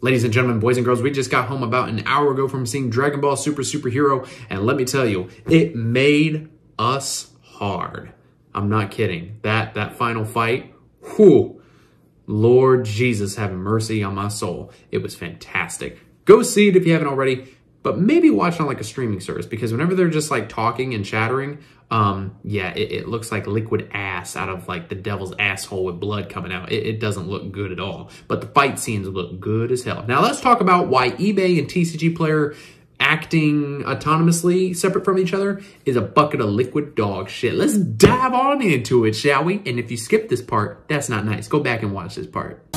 Ladies and gentlemen, boys and girls, we just got home about an hour ago from seeing Dragon Ball Super Superhero, and let me tell you, it made us hard. I'm not kidding. That that final fight, whew, Lord Jesus have mercy on my soul. It was fantastic. Go see it if you haven't already but maybe watch on like a streaming service because whenever they're just like talking and chattering, um, yeah, it, it, looks like liquid ass out of like the devil's asshole with blood coming out. It, it, doesn't look good at all. But the fight scenes look good as hell. Now let's talk about why eBay and TCG Player acting autonomously separate from each other is a bucket of liquid dog shit. Let's dive on into it, shall we? And if you skip this part, that's not nice. Go back and watch this part.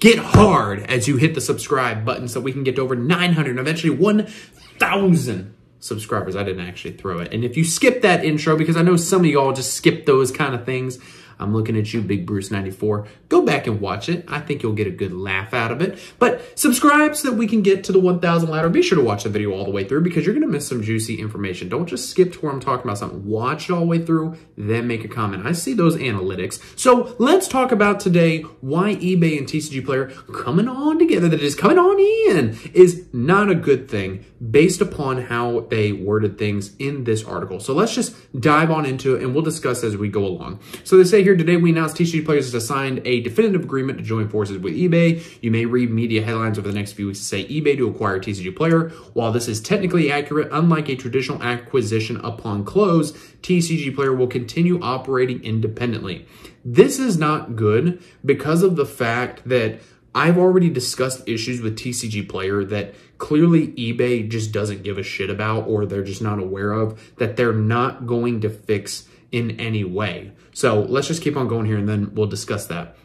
Get hard as you hit the subscribe button so we can get to over 900 and eventually 1,000 subscribers. I didn't actually throw it. And if you skip that intro, because I know some of y'all just skip those kind of things, I'm looking at you, Big Bruce 94. Go back and watch it. I think you'll get a good laugh out of it. But subscribe so that we can get to the 1,000 ladder. Be sure to watch the video all the way through because you're going to miss some juicy information. Don't just skip to where I'm talking about something. Watch it all the way through, then make a comment. I see those analytics. So let's talk about today why eBay and TCG Player coming on together, that is coming on in, is not a good thing based upon how they worded things in this article. So let's just dive on into it and we'll discuss as we go along. So they say here today we announced TCG Players has signed a definitive agreement to join forces with eBay. You may read media headlines over the next few weeks to say eBay to acquire TCG Player. While this is technically accurate, unlike a traditional acquisition upon close, TCG Player will continue operating independently. This is not good because of the fact that I've already discussed issues with TCG Player that clearly eBay just doesn't give a shit about or they're just not aware of that they're not going to fix in any way. So let's just keep on going here and then we'll discuss that.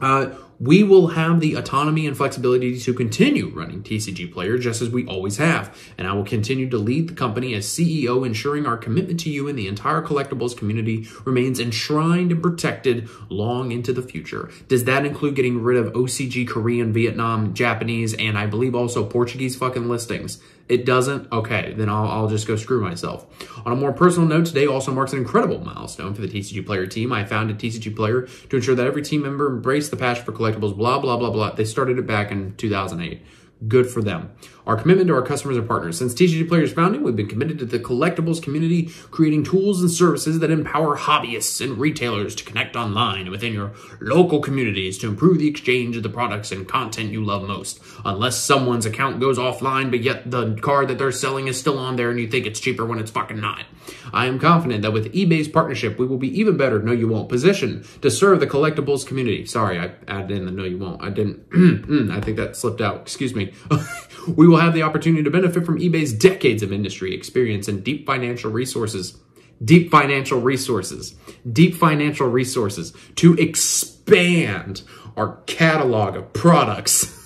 Uh, we will have the autonomy and flexibility to continue running TCG Player just as we always have, and I will continue to lead the company as CEO, ensuring our commitment to you and the entire collectibles community remains enshrined and protected long into the future. Does that include getting rid of OCG Korean, Vietnam, Japanese, and I believe also Portuguese fucking listings? It doesn't? Okay, then I'll, I'll just go screw myself. On a more personal note, today also marks an incredible milestone for the TCG Player team. I founded TCG Player to ensure that every team member embraced the passion for collectibles, blah, blah, blah, blah. They started it back in 2008. Good for them. Our commitment to our customers and partners. Since TCG Player's founding, we've been committed to the collectibles community, creating tools and services that empower hobbyists and retailers to connect online within your local communities to improve the exchange of the products and content you love most. Unless someone's account goes offline, but yet the card that they're selling is still on there and you think it's cheaper when it's fucking not. I am confident that with eBay's partnership, we will be even better, no you won't, position to serve the collectibles community. Sorry, I added in the no you won't. I didn't, I think that slipped out. Excuse me. we will have the opportunity to benefit from eBay's decades of industry experience and deep financial resources. Deep financial resources. Deep financial resources to expand our catalog of products.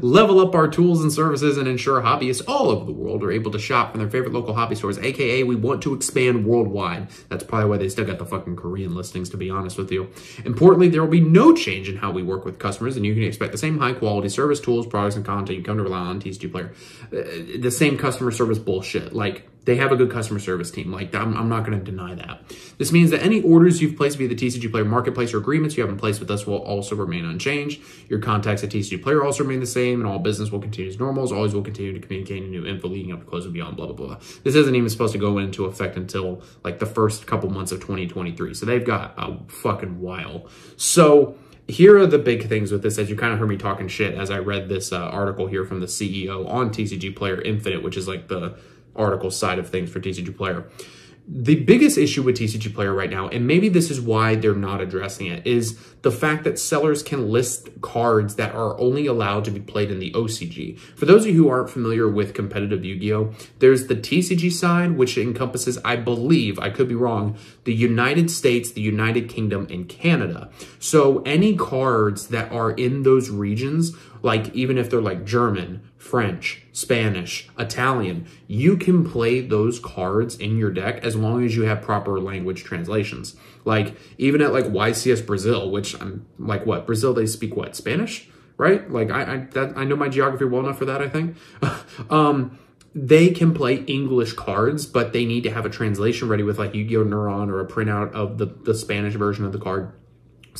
level up our tools and services, and ensure hobbyists all over the world are able to shop from their favorite local hobby stores, aka we want to expand worldwide. That's probably why they still got the fucking Korean listings, to be honest with you. Importantly, there will be no change in how we work with customers, and you can expect the same high quality service, tools, products, and content you come to rely on TCG Player. Uh, the same customer service bullshit. Like, they have a good customer service team. Like, I'm, I'm not going to deny that. This means that any orders you've placed via the TCG Player Marketplace or agreements you have in place with us will also remain unchanged. Your contacts at TCG Player also remain the same, and all business will continue as normal. As always, we'll continue to communicate new info leading up to close and beyond, blah, blah, blah. This isn't even supposed to go into effect until, like, the first couple months of 2023. So they've got a fucking while. So here are the big things with this as you kind of heard me talking shit as I read this uh, article here from the CEO on TCG Player Infinite, which is like the article side of things for TCG Player. The biggest issue with TCG Player right now, and maybe this is why they're not addressing it, is the fact that sellers can list cards that are only allowed to be played in the OCG. For those of you who aren't familiar with competitive Yu-Gi-Oh, there's the TCG side, which encompasses, I believe, I could be wrong, the United States, the United Kingdom, and Canada. So any cards that are in those regions, like even if they're like German, French, Spanish, Italian, you can play those cards in your deck as long as you have proper language translations. Like even at like YCS Brazil, which I'm like what Brazil they speak what Spanish, right? Like I I, that, I know my geography well enough for that. I think. um, they can play English cards, but they need to have a translation ready with like Yu-Gi-Oh! Neuron or a printout of the, the Spanish version of the card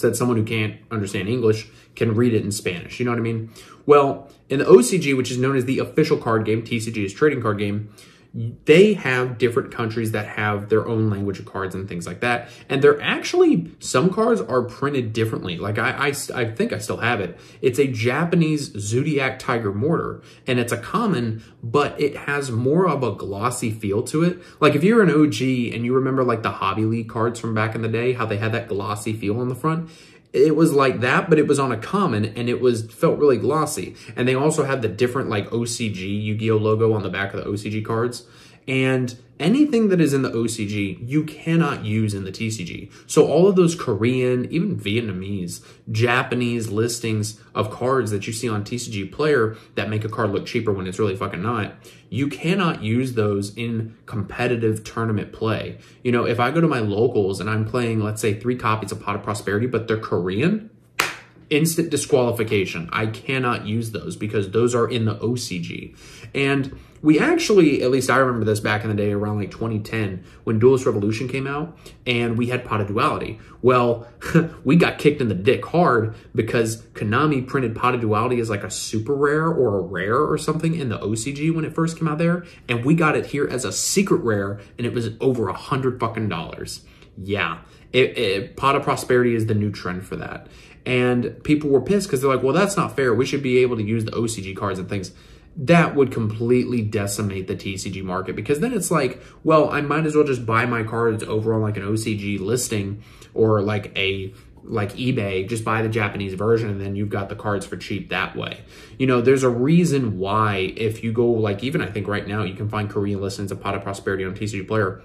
that someone who can't understand English can read it in Spanish. You know what I mean? Well, in the OCG, which is known as the official card game, TCG is trading card game, they have different countries that have their own language of cards and things like that. And they're actually, some cards are printed differently. Like I, I, I think I still have it. It's a Japanese Zoodiac Tigermortar and it's a common, but it has more of a glossy feel to it. Like if you're an OG and you remember like the Hobby League cards from back in the day, how they had that glossy feel on the front, it was like that, but it was on a common and it was felt really glossy. And they also had the different like OCG Yu-Gi-Oh logo on the back of the OCG cards. And anything that is in the OCG, you cannot use in the TCG. So all of those Korean, even Vietnamese, Japanese listings of cards that you see on TCG Player that make a card look cheaper when it's really fucking not, you cannot use those in competitive tournament play. You know, if I go to my locals and I'm playing, let's say, three copies of Pot of Prosperity, but they're Korean, instant disqualification. I cannot use those because those are in the OCG. And we actually, at least I remember this back in the day around like 2010 when Duelist Revolution came out and we had Pot of Duality. Well, we got kicked in the dick hard because Konami printed Pot of Duality as like a super rare or a rare or something in the OCG when it first came out there. And we got it here as a secret rare and it was over a hundred fucking dollars. Yeah. It, it, Pot of Prosperity is the new trend for that. And people were pissed because they're like, well, that's not fair. We should be able to use the OCG cards and things that would completely decimate the TCG market because then it's like, well, I might as well just buy my cards over on like an OCG listing or like a like eBay, just buy the Japanese version and then you've got the cards for cheap that way. You know, there's a reason why if you go like even I think right now you can find Korean listings of Pot of Prosperity on TCG Player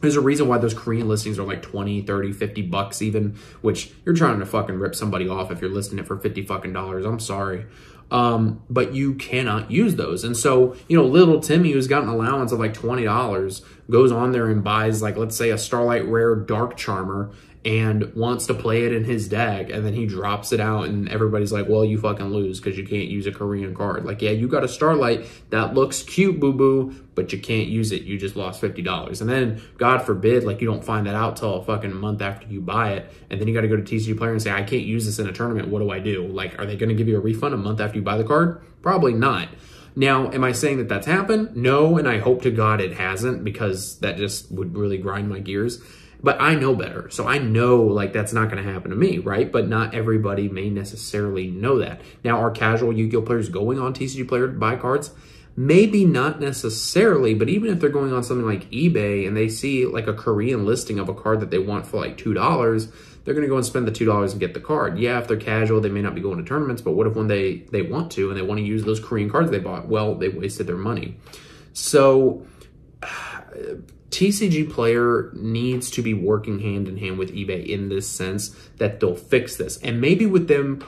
there's a reason why those Korean listings are like 20, 30, 50 bucks even, which you're trying to fucking rip somebody off if you're listing it for 50 fucking dollars. I'm sorry um, but you cannot use those. And so, you know, little Timmy, who's got an allowance of like $20, goes on there and buys, like, let's say a Starlight Rare Dark Charmer and wants to play it in his deck and then he drops it out and everybody's like well you fucking lose because you can't use a korean card. Like yeah you got a starlight that looks cute boo boo but you can't use it. You just lost $50 and then god forbid like you don't find that out till a fucking month after you buy it and then you got to go to tcg player and say i can't use this in a tournament. What do i do? Like are they going to give you a refund a month after you buy the card? Probably not. Now, am I saying that that's happened? No, and I hope to God it hasn't because that just would really grind my gears. But I know better. So I know like that's not going to happen to me, right? But not everybody may necessarily know that. Now, are casual Yu-Gi-Oh players going on TCG Player to buy cards? Maybe not necessarily, but even if they're going on something like eBay and they see like a Korean listing of a card that they want for like $2, they're going to go and spend the $2 and get the card. Yeah, if they're casual, they may not be going to tournaments, but what if when they, they want to and they want to use those Korean cards they bought? Well, they wasted their money. So TCG Player needs to be working hand in hand with eBay in this sense that they'll fix this. And maybe with them,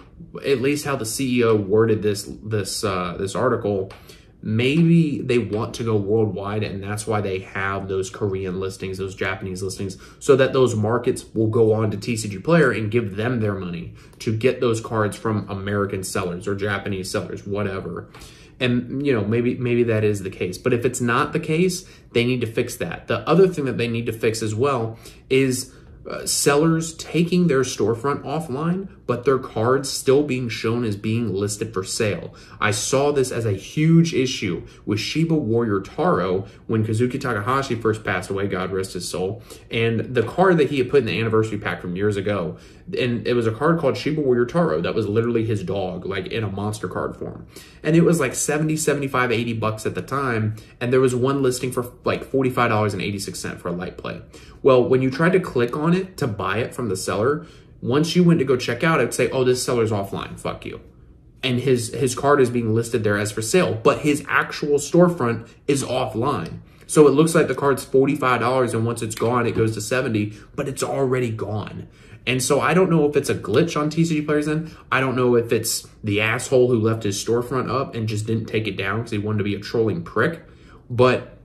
at least how the CEO worded this this uh, this article, maybe they want to go worldwide and that's why they have those Korean listings, those Japanese listings, so that those markets will go on to TCG Player and give them their money to get those cards from American sellers or Japanese sellers, whatever. And you know, maybe maybe that is the case. But if it's not the case, they need to fix that. The other thing that they need to fix as well is uh, sellers taking their storefront offline, but their cards still being shown as being listed for sale. I saw this as a huge issue with Shiba Warrior Taro when Kazuki Takahashi first passed away, God rest his soul. And the card that he had put in the anniversary pack from years ago, and it was a card called Shiba Warrior Taro that was literally his dog, like in a monster card form. And it was like 70, 75, 80 bucks at the time. And there was one listing for like $45.86 for a light play. Well, when you tried to click on it to buy it from the seller, once you went to go check out, it'd say, oh, this seller's offline. Fuck you. And his, his card is being listed there as for sale, but his actual storefront is offline. So it looks like the card's $45 and once it's gone, it goes to 70, but it's already gone. And so I don't know if it's a glitch on TCG Players End. I don't know if it's the asshole who left his storefront up and just didn't take it down because he wanted to be a trolling prick. But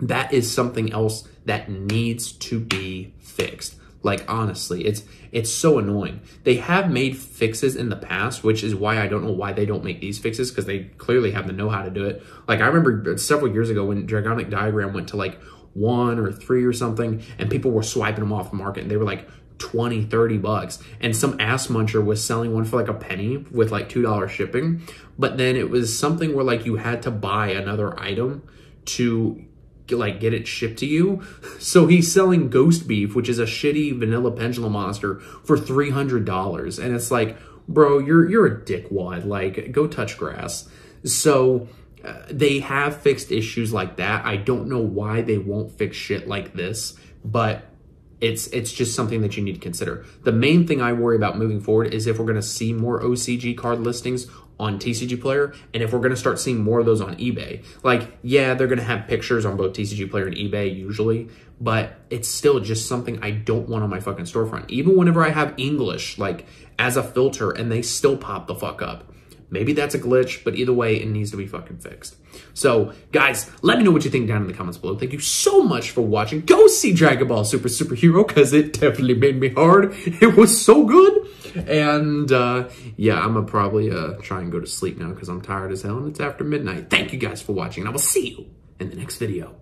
that is something else that needs to be fixed. Like honestly, it's it's so annoying. They have made fixes in the past, which is why I don't know why they don't make these fixes because they clearly have the know how to do it. Like I remember several years ago when Dragonic Diagram went to like one or three or something, and people were swiping them off the market, and they were like 20, 30 bucks. And some ass muncher was selling one for like a penny with like $2 shipping. But then it was something where like you had to buy another item to like get it shipped to you. So he's selling ghost beef, which is a shitty vanilla pendulum monster for $300. And it's like, bro, you're, you're a dickwad. Like go touch grass. So uh, they have fixed issues like that. I don't know why they won't fix shit like this, but it's it's just something that you need to consider. The main thing I worry about moving forward is if we're going to see more OCG card listings on TCG Player and if we're going to start seeing more of those on eBay. Like, yeah, they're going to have pictures on both TCG Player and eBay usually, but it's still just something I don't want on my fucking storefront. Even whenever I have English like as a filter and they still pop the fuck up. Maybe that's a glitch, but either way, it needs to be fucking fixed. So, guys, let me know what you think down in the comments below. Thank you so much for watching. Go see Dragon Ball Super Superhero, because it definitely made me hard. It was so good. And, uh, yeah, I'm going to probably uh, try and go to sleep now, because I'm tired as hell, and it's after midnight. Thank you guys for watching, and I will see you in the next video.